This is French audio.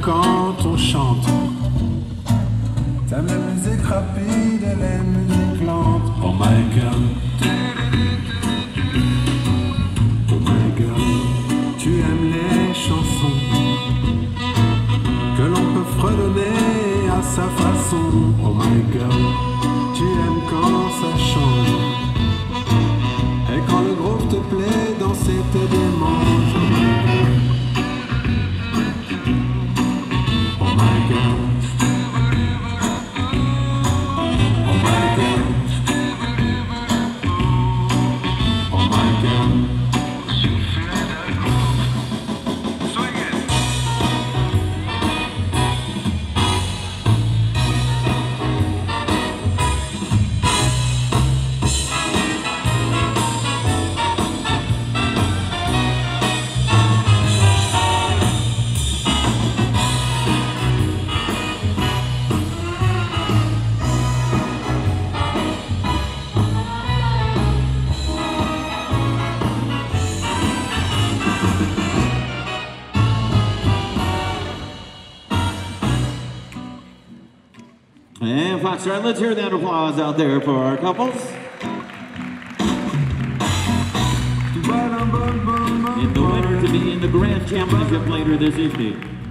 quand on chante. T'aimes la musique rapide et la musique lente. Oh my girl. Oh my girl. Tu aimes les chansons que l'on peut fredonner à sa façon. Oh my girl. Tu And Foxtrot, let's hear that applause out there for our couples. And the winner to be in the grand championship later this evening.